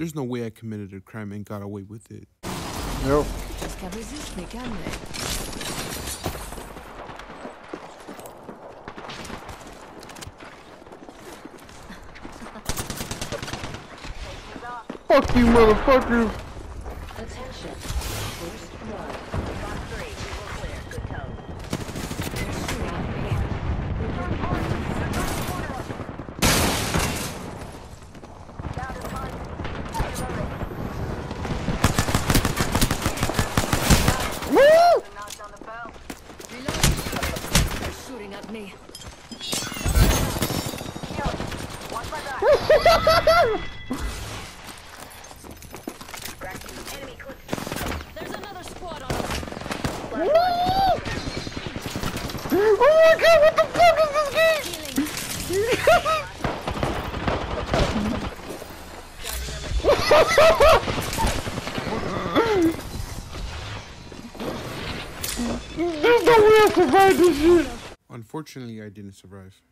There's no way I committed a crime and got away with it. Nope. Jusqu'à Brésil, je calme. Fuck you, motherfucker! Attention. First blood. At me. There's another squad on us. Oh my god, what the fuck is this game? There's no way I survived this shit. Unfortunately, I didn't survive.